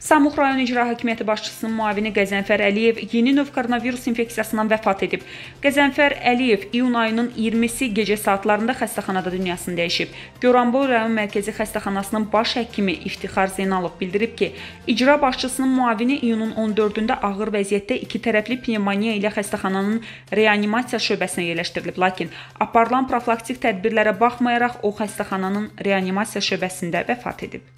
Samux rayon icra hakimiyyəti başçısının müavini Qəzənfər Əliyev yeni növ koronavirus infeksiyasından vəfat edib. Qəzənfər Əliyev iyun ayının 20-si gecə saatlarında xəstəxanada dünyasını dəyişib. Goranboy rayon mərkəzi xəstəxanasının baş həkimi İftixar Zeynalov bildirib ki, icra başçısının müavini iyunun 14-də ağır vəziyyətdə iki tərəfli pnevmoniya ilə xəstəxananın reanimasiya şöbəsinə yerləşdirilib, lakin aparılan profilaktik tədbirlərə baxmayaraq o xəstəxananın reanimasiya şöbəsində vəfat edib.